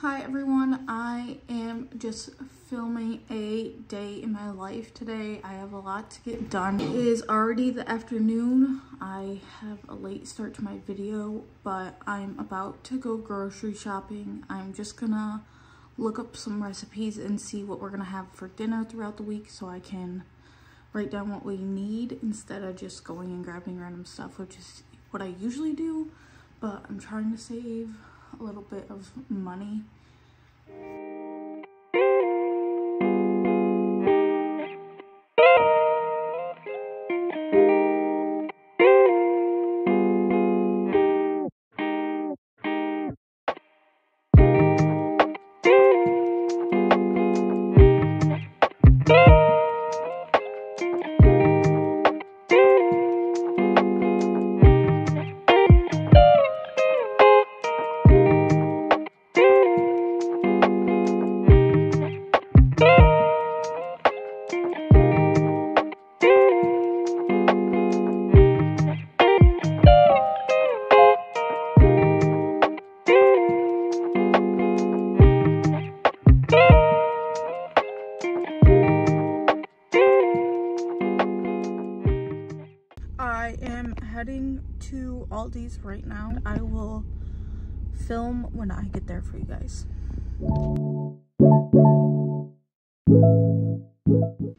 Hi everyone, I am just filming a day in my life today. I have a lot to get done. It is already the afternoon. I have a late start to my video, but I'm about to go grocery shopping. I'm just gonna look up some recipes and see what we're gonna have for dinner throughout the week so I can write down what we need instead of just going and grabbing random stuff, which is what I usually do, but I'm trying to save a little bit of money. Heading to Aldi's right now. I will film when I get there for you guys.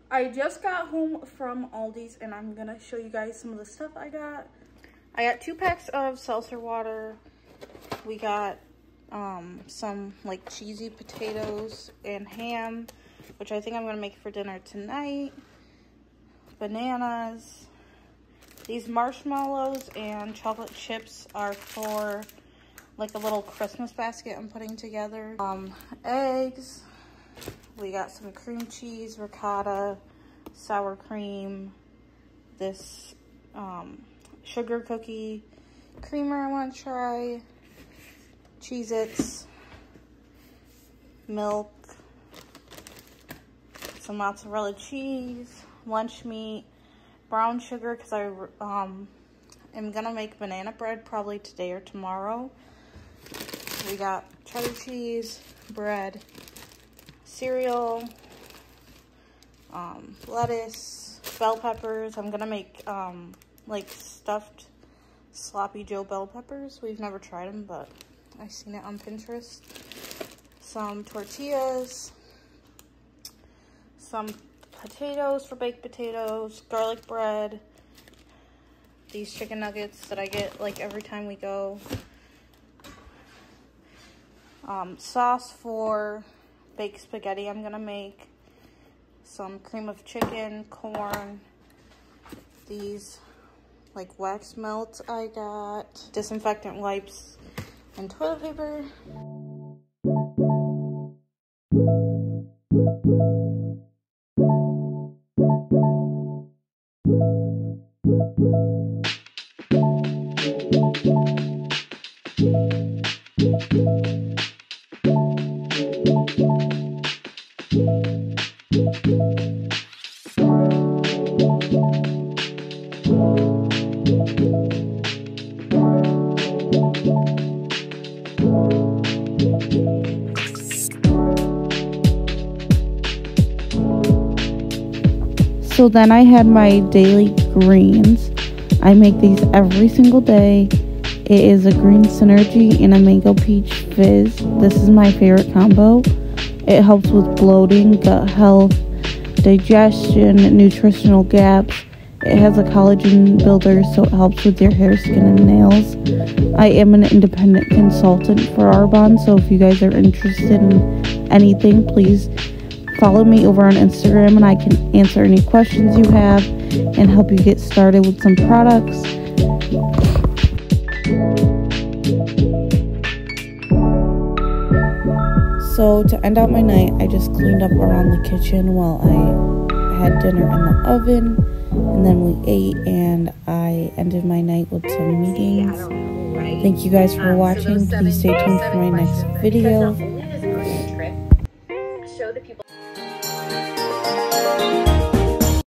I just got home from Aldi's and I'm gonna show you guys some of the stuff I got. I got two packs of seltzer water. We got um, some like cheesy potatoes and ham, which I think I'm gonna make for dinner tonight. Bananas. These marshmallows and chocolate chips are for like a little Christmas basket I'm putting together. Um, eggs. We got some cream cheese, ricotta, sour cream, this um, sugar cookie creamer I want to try, Cheez-Its, milk, some mozzarella cheese, lunch meat, brown sugar because I um, am going to make banana bread probably today or tomorrow. We got cheddar cheese, bread, cereal, um, lettuce, bell peppers. I'm going to make um, like stuffed sloppy joe bell peppers. We've never tried them, but I've seen it on Pinterest. Some tortillas, some potatoes for baked potatoes, garlic bread, these chicken nuggets that I get like every time we go, um, sauce for baked spaghetti I'm gonna make, some cream of chicken, corn, these like wax melts I got, disinfectant wipes, and toilet paper. So then I had my daily greens. I make these every single day. It is a green synergy and a mango peach fizz. This is my favorite combo. It helps with bloating, gut health, digestion, nutritional gaps. It has a collagen builder, so it helps with your hair, skin, and nails. I am an independent consultant for Arbonne, so if you guys are interested in anything, please follow me over on Instagram and I can answer any questions you have and help you get started with some products. So, to end out my night, I just cleaned up around the kitchen while I had dinner in the oven and then we ate and I ended my night with some meetings. Thank you guys for watching. Please stay tuned for my next video.